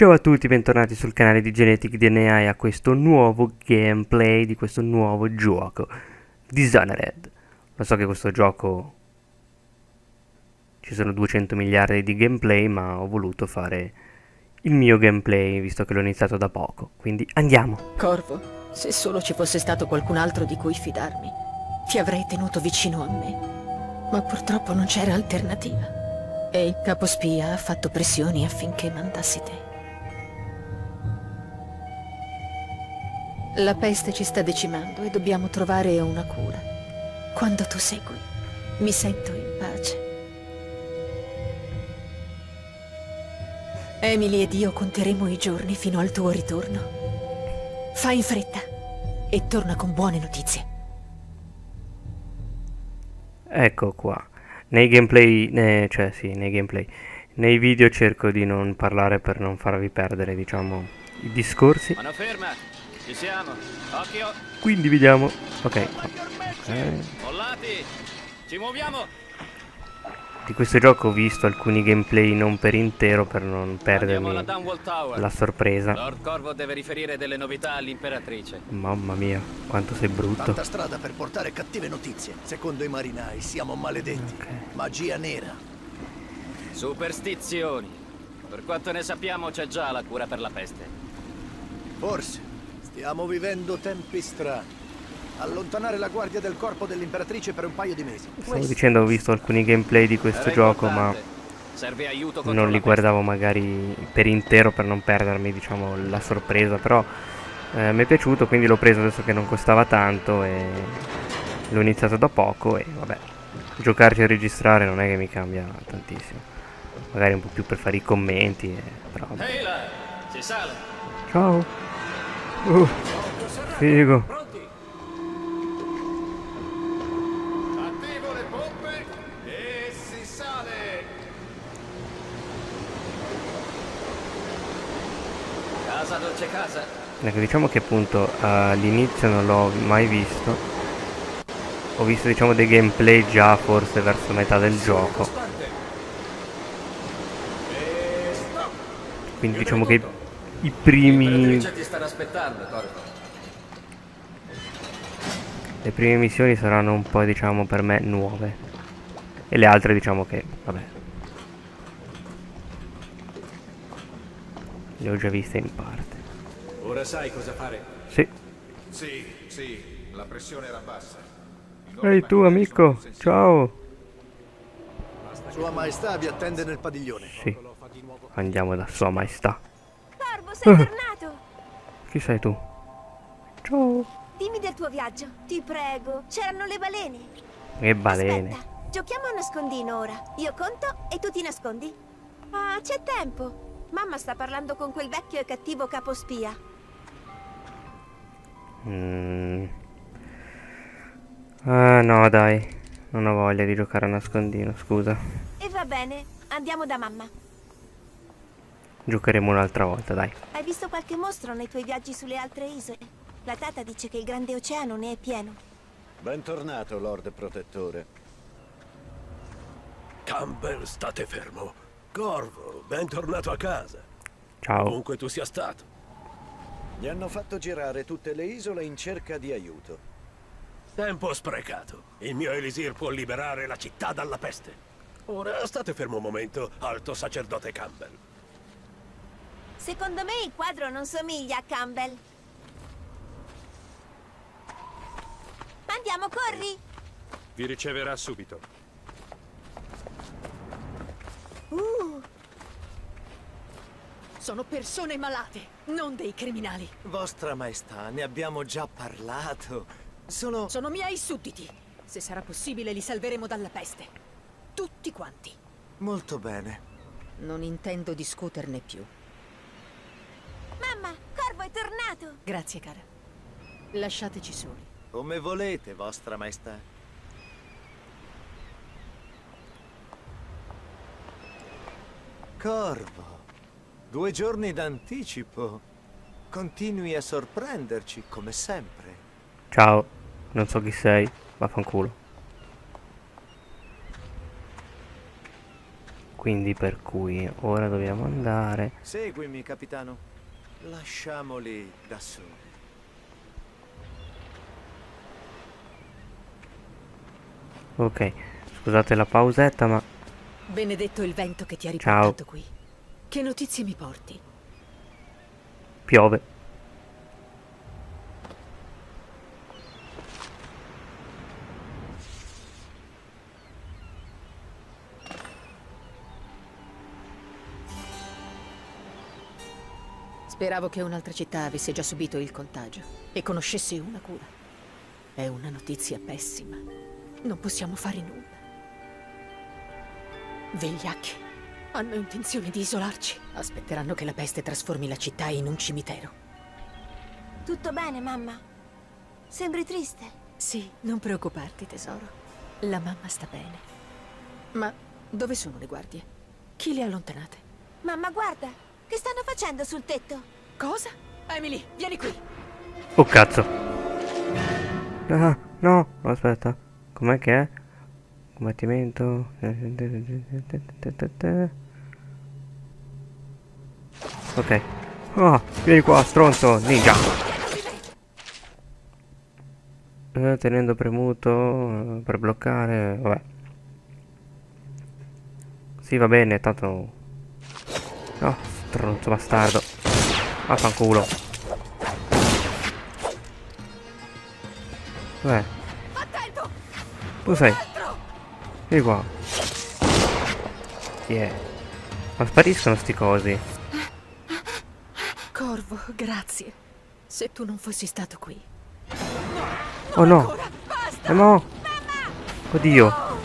Ciao a tutti, bentornati sul canale di Genetic DNA e a questo nuovo gameplay di questo nuovo gioco Dishonored. Lo so che questo gioco ci sono 200 miliardi di gameplay, ma ho voluto fare il mio gameplay visto che l'ho iniziato da poco. Quindi andiamo. Corvo, se solo ci fosse stato qualcun altro di cui fidarmi, ti avrei tenuto vicino a me. Ma purtroppo non c'era alternativa. E il capospia ha fatto pressioni affinché mandassi te. La peste ci sta decimando e dobbiamo trovare una cura. Quando tu sei qui, mi sento in pace. Emily ed io conteremo i giorni fino al tuo ritorno. Fai in fretta e torna con buone notizie. Ecco qua. Nei gameplay, eh, cioè sì, nei gameplay. Nei video cerco di non parlare per non farvi perdere, diciamo, i discorsi. Mano ferma, ci siamo. Occhio, Quindi vediamo. Ok. ok. mollati. Ci muoviamo. Di questo gioco ho visto alcuni gameplay non per intero per non perdermi la sorpresa. Lord Corvo deve riferire delle novità all'imperatrice. Mamma mia, quanto sei brutto. Tanta strada per portare cattive notizie. Secondo i marinai siamo maledetti. Ok. Magia nera. Superstizioni. Per quanto ne sappiamo c'è già la cura per la peste. Forse stiamo vivendo tempi strani. Allontanare la guardia del corpo dell'imperatrice per un paio di mesi. Stavo dicendo ho visto alcuni gameplay di questo Era gioco ma importante. Serve aiuto contro non li guardavo magari per intero per non perdermi diciamo la sorpresa però eh, mi è piaciuto quindi l'ho preso adesso che non costava tanto e l'ho iniziato da poco e vabbè giocarci e registrare non è che mi cambia tantissimo magari un po' più per fare i commenti e- però vabbè. Ehi là, si sale. ciao uh, figo Attivo le pompe e si sale. Casa dolce casa. Ecco, diciamo che appunto all'inizio non l'ho mai visto. Ho visto diciamo dei gameplay già forse verso metà del gioco. Quindi diciamo che i primi L'imperatrice ti stanno aspettando, Corvo. le prime missioni saranno un po' diciamo per me nuove. E le altre diciamo che vabbè. Le ho già viste in parte. Ora sai cosa fare. Sì. Sì, sì, la pressione era bassa. Ehi tu amico, ciao. Sua maestà vi attende nel padiglione. Sì. Andiamo da sua maestà. Corvo, sei tornato! Chi sei tu? Ciao. Dimmi del tuo viaggio, ti prego. C'erano le balene. Che balene. Aspetta, giochiamo a nascondino ora. Io conto e tu ti nascondi. Ah, c'è tempo. Mamma sta parlando con quel vecchio e cattivo capospia. Mm. Ah no dai, non ho voglia di giocare a nascondino, scusa. E va bene, andiamo da mamma. Giocheremo un'altra volta, dai. Hai visto qualche mostro nei tuoi viaggi sulle altre isole? La tata dice che il grande oceano ne è pieno. Bentornato, Lord Protettore. Campbell, state fermo. Corvo, bentornato a casa. Ciao. Ovunque tu sia stato. Gli hanno fatto girare tutte le isole in cerca di aiuto. Tempo sprecato. Il mio Elisir può liberare la città dalla peste. Ora state fermo un momento, alto sacerdote Campbell. Secondo me il quadro non somiglia a Campbell. Andiamo, corri! Vi riceverà subito. Uh, Sono persone malate, non dei criminali. Vostra Maestà, ne abbiamo già parlato. Sono... Sono miei sudditi. Se sarà possibile li salveremo dalla peste. Tutti quanti. molto bene. Non intendo discuterne più. mamma, Corvo tornato! Grazie, cara. Lasciateci soli. Come volete, Vostra Maestà. Corvo, due giorni d'anticipo. Continui a sorprenderci, come sempre. Ciao. Non so chi sei, vaffanculo. Quindi per cui ora dobbiamo andare. Seguimi, capitano. Lasciamoli da soli. Ok, scusate la pausetta, ma Benedetto il vento che ti ha Ciao. riportato qui. Che notizie mi porti? piove. Speravo che un'altra città avesse già subito il contagio e conoscesse una cura. È una notizia pessima. Non possiamo fare nulla. Vigliacchi hanno intenzione di isolarci. Aspetteranno che la peste trasformi la città in un cimitero. Tutto bene, mamma? Sembri triste. Sì, non preoccuparti, tesoro. La mamma sta bene. Ma dove sono le guardie? Chi le ha allontanate? Mamma, guarda. Che stanno facendo sul tetto? Cosa? Emily, vieni qui. Oh cazzo. Ah, no, aspetta. Com'è che è? Combattimento. Ok. Ah, vieni qua, stronzo, ninja. Eh, tenendo premuto eh, per bloccare, vabbè. Sì, va bene, tanto... No, stronzo bastardo. Vaffanculo. Dov'è? Dove sei? Vieni qua. Chi è? Ma spariscono sti cosi. Corvo, grazie. Se tu non fossi stato qui. Oh no! Eh no! Oddio!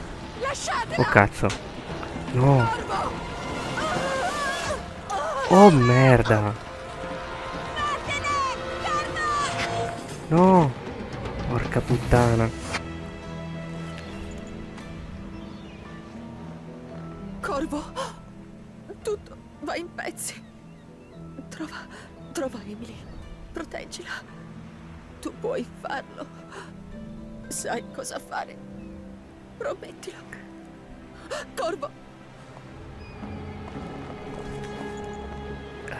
Oh cazzo! No! Oh merda! No! Porca puttana! Corvo, tutto va in pezzi. Trova, trova Emily. Proteggila. Tu puoi farlo. Sai cosa fare. Promettilo. Corvo,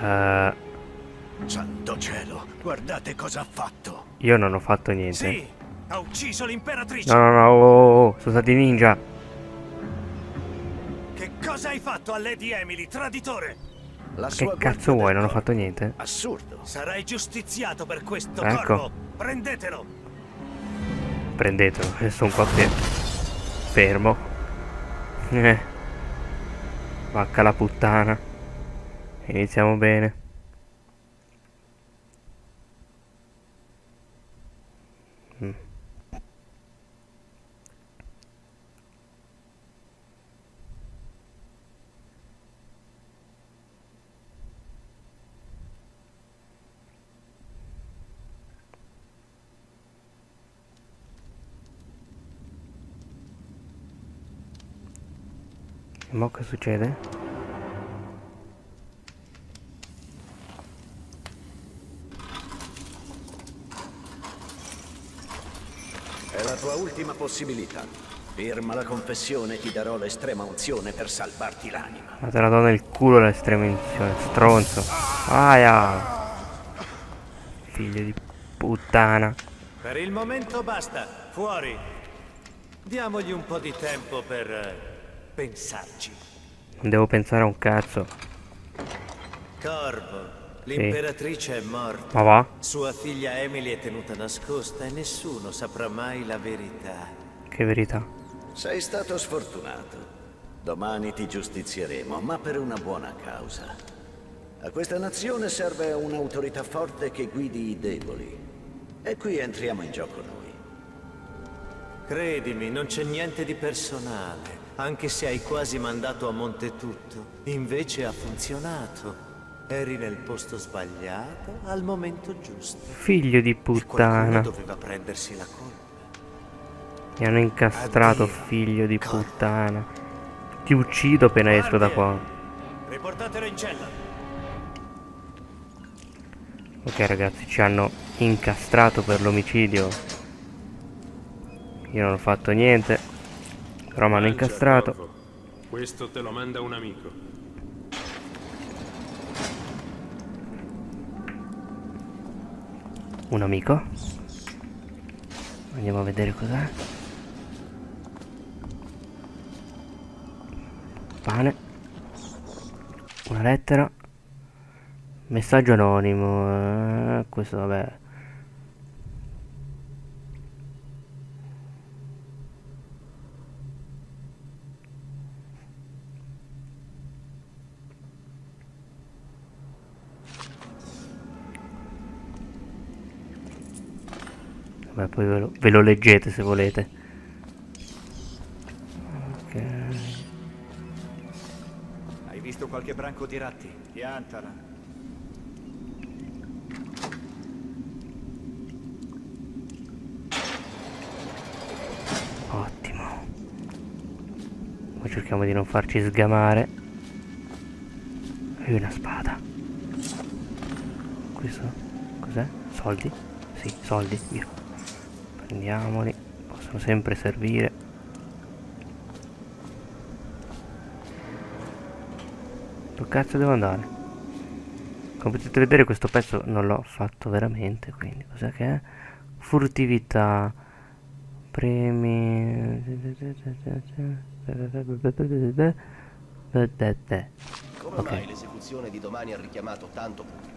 Eh, Santo cielo, guardate cosa ha fatto. io non ho fatto niente. Sì, ha ucciso l'imperatrice. No, no, no, oh, oh, oh, sono stati ninja. Che cosa hai fatto a Lady Emily, traditore? La Che cazzo vuoi? Non ho fatto niente. Assurdo. Sarai giustiziato per questo Ecco. corvo. Prendetelo. Prendetelo, sono qua fe- fermo. Eh. Vacca la puttana. Iniziamo bene. Mm. Mo che succede? È la tua ultima possibilità. Firma la confessione ti darò l'estrema unzione per salvarti l'anima. Ma te la do nel culo l'estrema inizio, stronzo. Aia! Figlio di puttana. Per il momento basta. Fuori. Diamogli un po' di tempo per eh, pensarci. Non devo pensare a un cazzo. Corvo, l'imperatrice è morta. Ma va? Sua figlia Emily è tenuta nascosta e nessuno saprà mai la verità. Che verità. Sei stato sfortunato. Domani ti giustizieremo, ma per una buona causa. A questa nazione serve un'autorità forte che guidi i deboli. E qui entriamo in gioco noi. Credimi, non c'è niente di personale. Anche se hai quasi mandato a monte tutto, invece ha funzionato. Eri nel posto sbagliato al momento giusto. Figlio di puttana. doveva prendersi la colpa. Mi hanno incastrato, Addio, figlio di corpo. puttana. Ti uccido appena esco da qua. Riportatelo in cella. Ok ragazzi, ci hanno incastrato per l'omicidio. Io non ho fatto niente. Però mi hanno incastrato. Questo te lo manda un amico. Un amico. Andiamo a vedere cos'è. Pane. Una lettera. Messaggio anonimo. eh, questo vabbè. Vabbè, poi ve lo, ve lo leggete se volete. Ok. Hai visto qualche branco di ratti? Piantala. Ottimo. Poi cerchiamo di non farci sgamare. E una spada. Questo? Cos'è? Soldi? Sì, soldi, via. Prendiamoli. Possono sempre servire. Dove cazzo devo andare? Come potete vedere questo pezzo non l'ho fatto veramente, quindi cos'è che è? Furtività. Premi. Come Ok. mai l'esecuzione di domani ha richiamato tanto pubblico?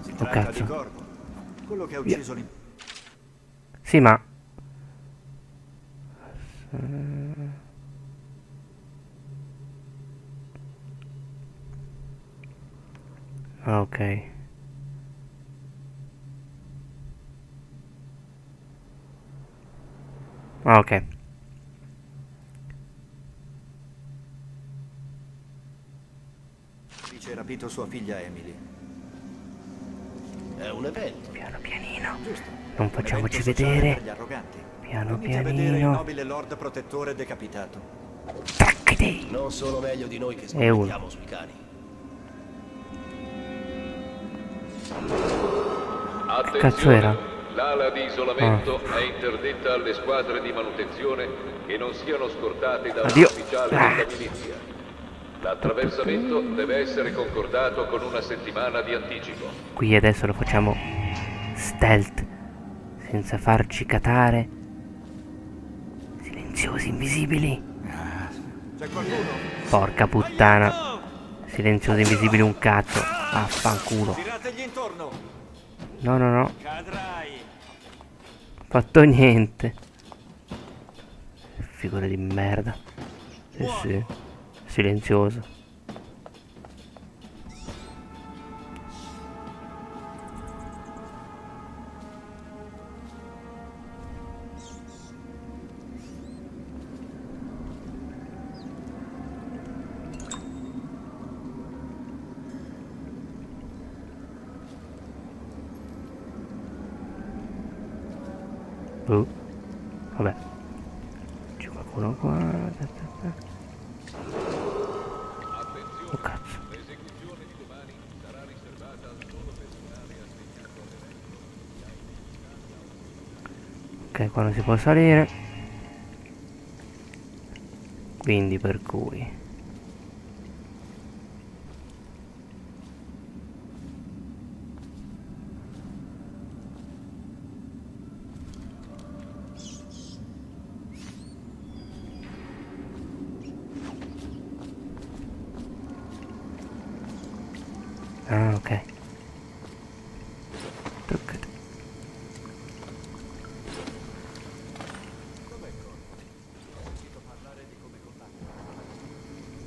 Si Oh, tratta cazzo. di Corvo. Quello che ha ucciso l'im- Sì, ma... Ah, ok. Ah, ok. Dice rapito sua figlia Emily. È un evento. Piano pianino. Giusto. Non Un facciamoci vedere. per gli arroganti. Piano Venite a vedere il pianino. nobile lord protettore decapitato. Traccati! Non sono meglio di noi che scommettiamo sui cani. Che cazzo era? L'ala di isolamento è interdetta alle squadre di manutenzione che non siano scortate da un Addio. ufficiale Ah. della milizia. L'attraversamento deve essere concordato con una settimana di anticipo. Qui adesso lo facciamo stealth, senza farci catare. Silenziosi, invisibili. Porca puttana. Silenziosi, invisibili un cazzo. Affanculo. No, no, no. Fatto niente. Figure di merda. Sì, sì. Silenzioso. Qua non si può salire. Quindi per cui. Ah, ok. Truccate.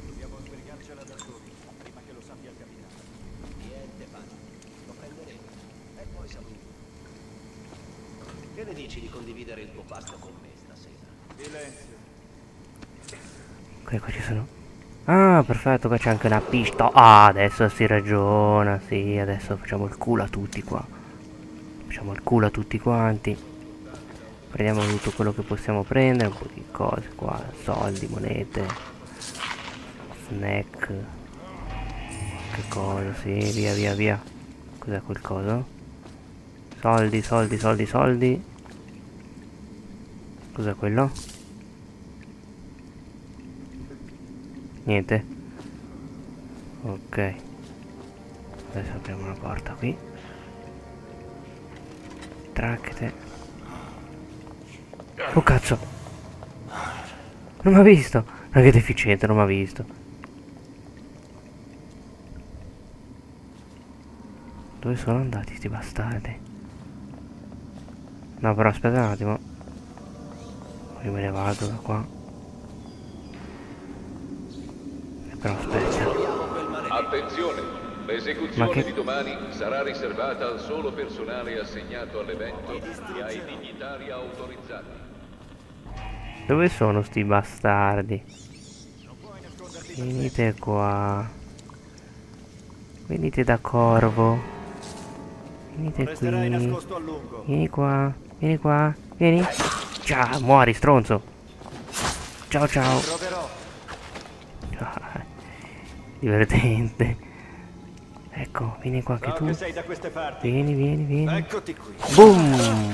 Dobbiamo sbrigarcela da soli, prima che lo sappia il capitano. Niente panico. Lo prenderemo. E poi siamo in Che ne dici di condividere il tuo pasto con me stasera? Silenzio. Ok, qua ci sono. Ah, perfetto, qua c'è anche una pista. Ah, adesso si ragiona. Sì, adesso facciamo il culo a tutti qua. Facciamo il culo a tutti quanti. Prendiamo tutto quello che possiamo prendere, un po' di cose qua, soldi, monete, snack. Che cosa, sì, via via via. Cos'è quel coso? Soldi, soldi, soldi, soldi. Cos'è quello? Niente? Ok. Adesso apriamo una porta qui. Tracchete. Oh cazzo! Non mi ha visto! Ma che deficiente, non mi ha visto. Dove sono andati sti bastardi? No però aspetta un attimo. Io me ne vado da qua. Però aspetta. Attenzione! L'esecuzione che- di domani sarà riservata al solo personale assegnato all'evento e ai dignitari autorizzati. Dove sono sti bastardi? Venite qua. Venite da corvo. Venite Resterai qui. nascosto a lungo. Vieni qua. Vieni qua. Vieni. Ciao, muori, stronzo. Ciao, ciao. Divertente. Ecco, vieni qua anche tu. Vieni, vieni, vieni. Eccoti qui. Boom!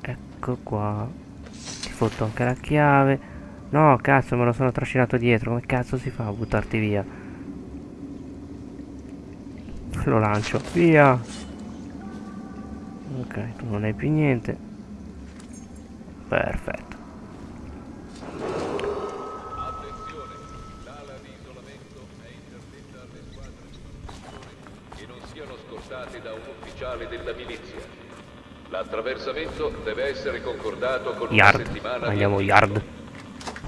Ecco qua. Ti fotto anche la chiave. No, cazzo, me lo sono trascinato dietro. Come cazzo si fa a buttarti via? Lo lancio. Via! Ok, tu non hai più niente. Perfetto. che non siano scortati da un ufficiale della milizia. L'attraversamento deve essere concordato con una Yard. settimana di Andiamo anticipo. yard.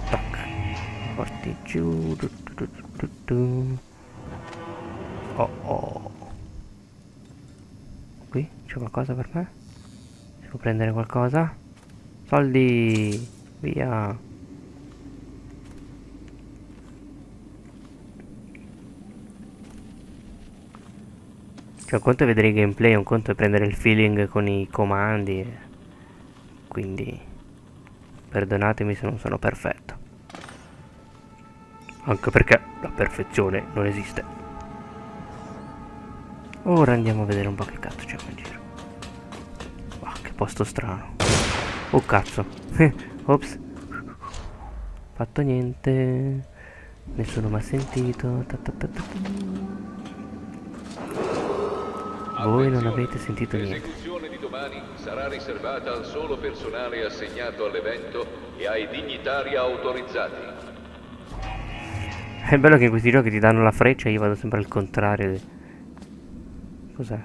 Tac. Porti giù. Du, du, du. Oh oh. Qui c'è qualcosa per me? Devo prendere qualcosa? Soldi! Via! Cioè, un conto è vedere i gameplay, un conto è prendere il feeling con i comandi. Quindi, perdonatemi se non sono perfetto. Anche perché la perfezione non esiste. Ora andiamo a vedere un po' che cazzo c'è in giro. Ah, che posto strano. Oh cazzo. Ops. Fatto niente. Nessuno mi ha sentito. Ta ta ta. Voi non avete sentito niente. L'esecuzione di domani sarà riservata al solo personale assegnato all'evento e ai dignitari autorizzati. È bello che in questi giochi ti danno la freccia e io vado sempre al contrario. Cos'è?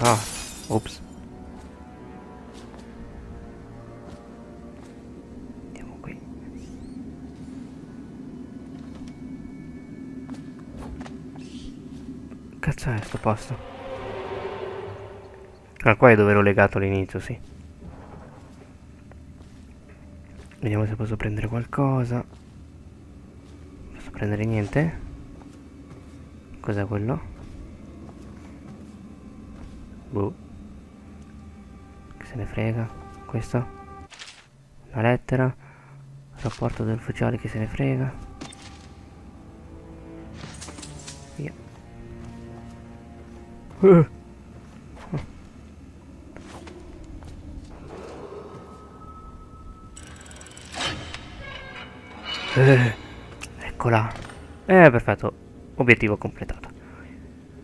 Ah, ops. Cazzo è sto posto? Ah, qua è dove ero legato all'inizio, sì. Vediamo se posso prendere qualcosa. Posso prendere niente? Cos'è quello? Boh. Che se ne frega. Questo? Una lettera. Rapporto dell'ufficiale che se ne frega. Uh. Eccola. Eh, perfetto. Obiettivo completato.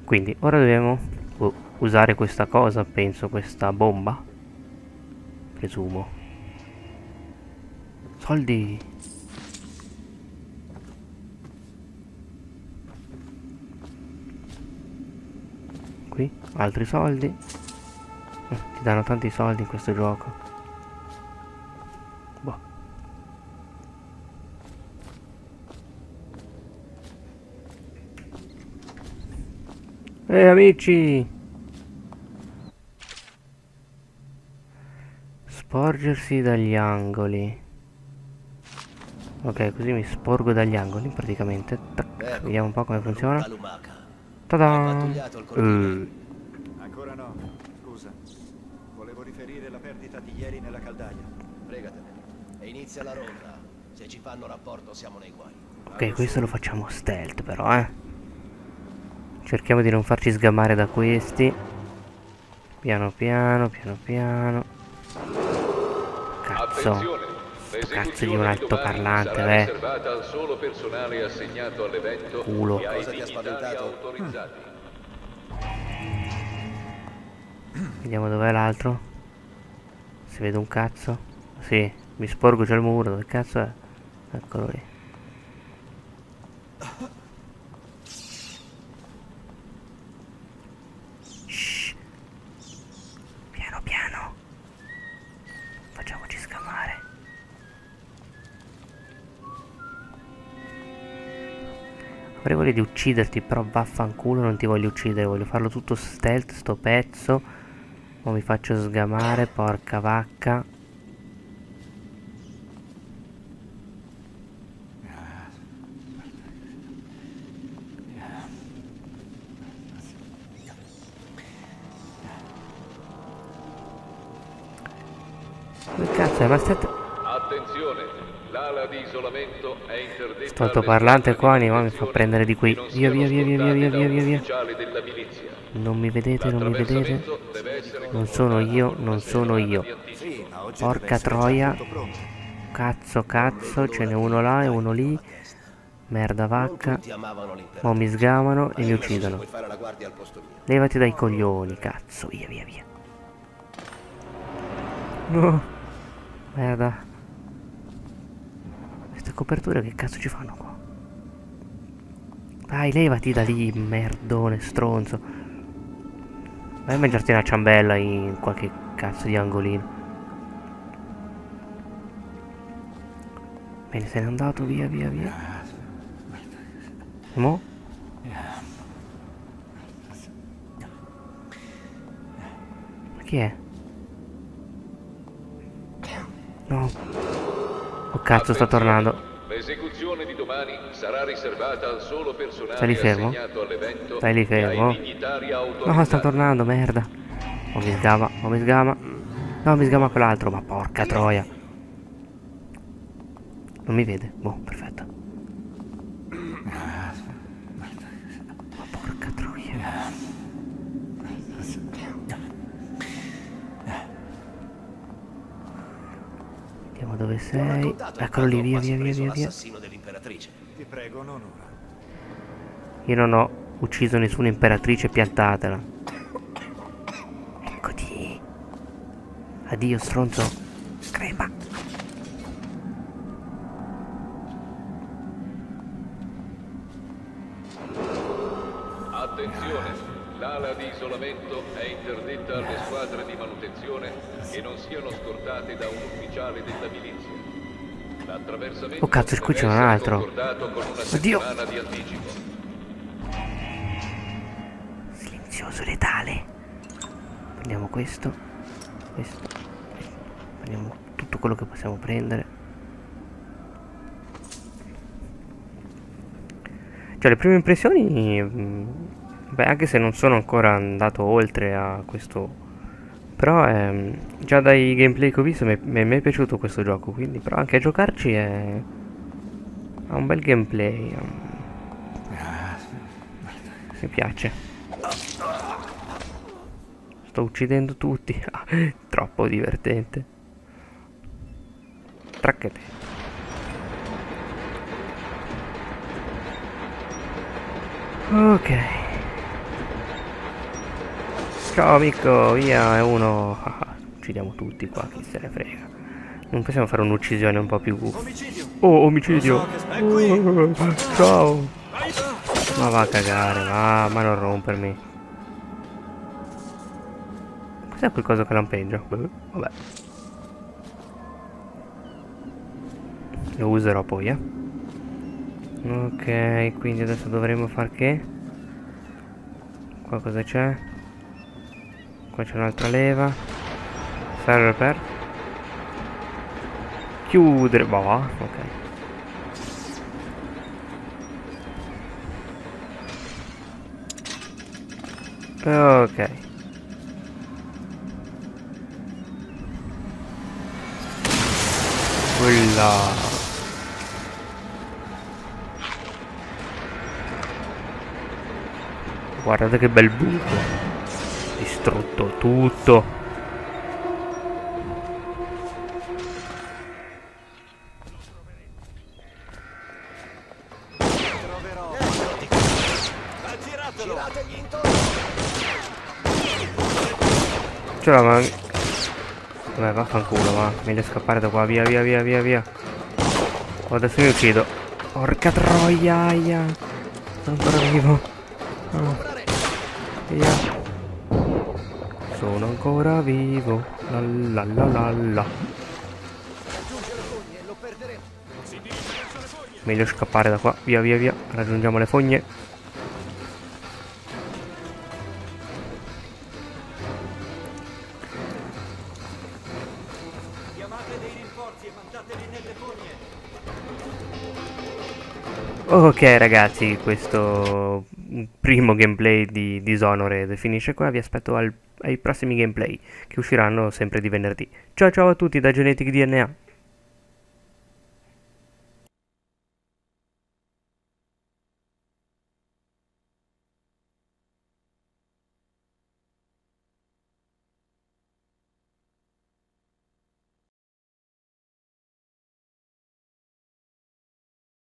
Quindi, ora dobbiamo uh, usare questa cosa, penso, questa bomba. Presumo. Soldi. Qui, altri soldi. Eh, ti danno tanti soldi in questo gioco. Boh. Ehi amici! Sporgersi dagli angoli. Ok, così mi sporgo dagli angoli praticamente. Tac, vediamo un po' come funziona. Ta-da! Eh, Ancora no. Scusa. Volevo di ieri nella caldaia. Fregatene. E inizia la ronda. Se ci fanno rapporto siamo nei guai. ok, questo lo facciamo stealth però, eh. Cerchiamo di non farci sgamare da questi. Piano piano, piano piano. Cazzo. Cazzo di un altoparlante, eh. riservata al solo personale assegnato all'evento Culo. ai Cosa ti ha dignitari spaventato? autorizzati. Vediamo dov'è l'altro. Si vede un cazzo. Sì, mi sporgo già il muro, dove cazzo è? Eccolo lì. Shh. Piano piano. Facciamoci scamare. Avrei voglia di ucciderti, però vaffanculo non ti voglio uccidere, voglio farlo tutto stealth, sto pezzo. O mi faccio sgamare, porca vacca. Cazzo è? Ma state... Attenzione, l'ala di isolamento è interdetta Sto altoparlante qua, ma mi fa prendere di qui. Via, via, via, via, via, via, via, via. Non mi vedete, non mi vedete. Non sono io, non sono io. Porca troia. Cazzo, cazzo, ce n'è uno là e uno lì. Merda vacca. Mo mi sgamano e mi uccidono. Levati dai coglioni, cazzo, via, via, via. No. Merda. Queste coperture che cazzo ci fanno qua? Dai, levati da lì, merdone, stronzo. Vai a mangiarti una ciambella in qualche cazzo di angolino. Bene, se n'è andato, via, via, via. Mo? Ma chi è? No. Oh cazzo, sta tornando. Domani sarà riservata al solo personale Stai lì fermo? Stai lì fermo? No, sta tornando, merda. O mi sgama, o mi sgama. No, mi sgama quell'altro, ma porca troia. Non mi vede? Boh, perfetto. Ma porca troia. Vediamo dove sei. Eccolo lì, via, via, via, via, via. Dell'imperatrice. Ti prego, non ora. Io non ho ucciso nessuna imperatrice, piantatela. Eccoti. Addio, stronzo. Oh, cazzo, qui c'è un altro. Oddio. Silenzioso letale. Prendiamo questo. Questo. Prendiamo tutto quello che possiamo prendere. Cioè, le prime impressioni. mm, Beh, anche se non sono ancora andato oltre a questo. Però ehm, già dai gameplay che ho visto mi, è piaciuto questo gioco. Quindi, però anche a giocarci è. Ha un bel gameplay. Mi piace. Sto uccidendo tutti. Troppo divertente. Tracchete. Ok. Ciao amico, via, è uno. Ah, Uccidiamo tutti qua, chi se ne frega. Non possiamo fare un'uccisione un po' più... Oh, omicidio! Oh, ciao! Ma va a cagare, va, ma non rompermi. Cos'è quel coso che lampeggia? Vabbè. Lo userò poi, eh. Ok, quindi adesso dovremo far che? Qua cosa c'è? Qua c'è un'altra leva. Serve per? Chiudere. Boh, ok. Ok. Quella. Guardate che bel buco distrutto tutto. Troverò. Ce l'ho, ma... Vabbè, vaffanculo, ma meglio scappare da qua, via, via, via, via, via. Oh, adesso mi uccido. Porca troiaia! sono ancora vivo. Oh. Via. Sono ancora vivo. La la la la la. Meglio scappare da qua. Via, via, via. Raggiungiamo le fogne. Ok ragazzi, questo primo gameplay di Dishonored finisce qua, vi aspetto al- ai prossimi gameplay che usciranno sempre di venerdì. Ciao ciao a tutti da Genetic DNA.